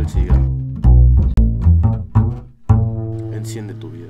el cigarro. Enciende tu vida.